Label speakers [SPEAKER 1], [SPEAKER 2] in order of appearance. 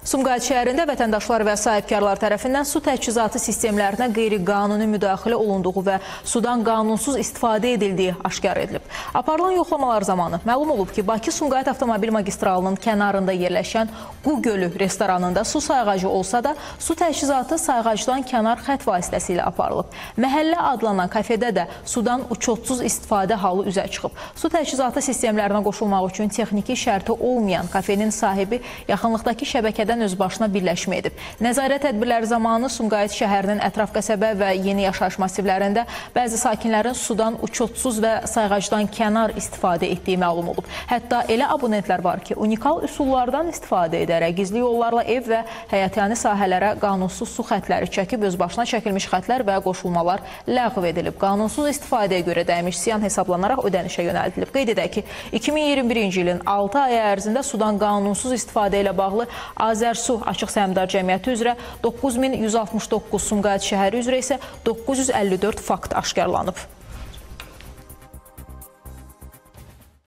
[SPEAKER 1] Sumqayıt şəhərində vətəndaşlar və sahibkarlar tərəfindən su təchizatı sistemlərinə qeyri-qanuni müdaxilə olunduğu və sudan qanunsuz istifadə edildiyi aşkar edilib. Aparılan yoxlamalar zamanı məlum olub ki, Bakı-Sumqayıt avtomobil magistralının kənarında yerləşən Qu Gölü restoranında su sayğacı olsa da, su təchizatı sayğacdan kənar xət vasitəsilə aparılıb. Məhəllə adlanan kafedə də sudan uçotsuz istifadə halı üzə çıxıb. Su təchizatı sistemlərinə qoşulmaq üçün texniki şərti olmayan kafenin sahibi yaxınlıqdakı şəbəkədən öz başına birləşmə edib. Nəzarət tədbirləri zamanı Sumqayıt şəhərinin ətraf qəsəbə və yeni yaşayış massivlərində bəzi sakinlərin sudan uçotsuz və sayğacdan kənar istifadə etdiyi məlum olub. Hətta elə abonentlər var ki, unikal üsullardan istifadə edərək gizli yollarla ev və həyatiyani sahələrə qanunsuz su xətləri çəkib öz başına çəkilmiş xətlər və qoşulmalar ləğv edilib. Qanunsuz istifadəyə görə dəymiş ziyan hesablanaraq ödənişə yönəldilib. Qeyd edək ki, 2021-ci ilin 6 ayı ərzində sudan qanunsuz istifadə ilə bağlı Azərsu Açıq Səhmdar Cəmiyyəti üzrə 9169, Sumqayıt şəhəri üzrə isə 954 fakt aşkarlanıb.